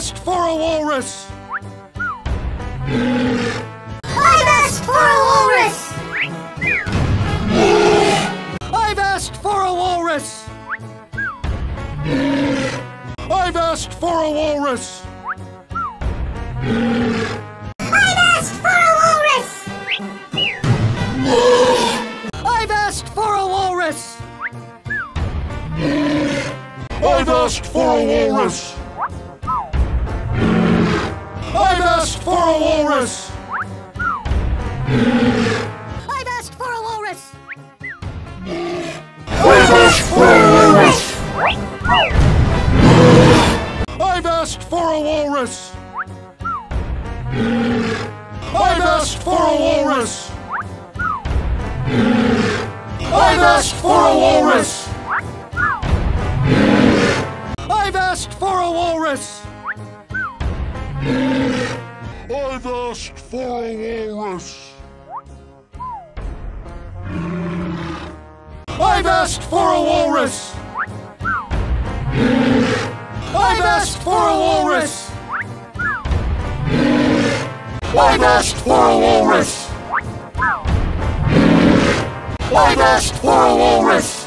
asked for a walrus! I've asked for a walrus! I've asked for a walrus! I've asked for a walrus! I've asked for a walrus! I've asked for a walrus! I've asked for a walrus! For a walrus! I've asked for a walrus! I've asked for a walrus! I've asked for a walrus! I've asked for a walrus! I've asked for a walrus! I've asked for a walrus! I've asked for a walrus! I've asked for a walrus! I've asked for a walrus! I've asked for a walrus! I've asked for a walrus!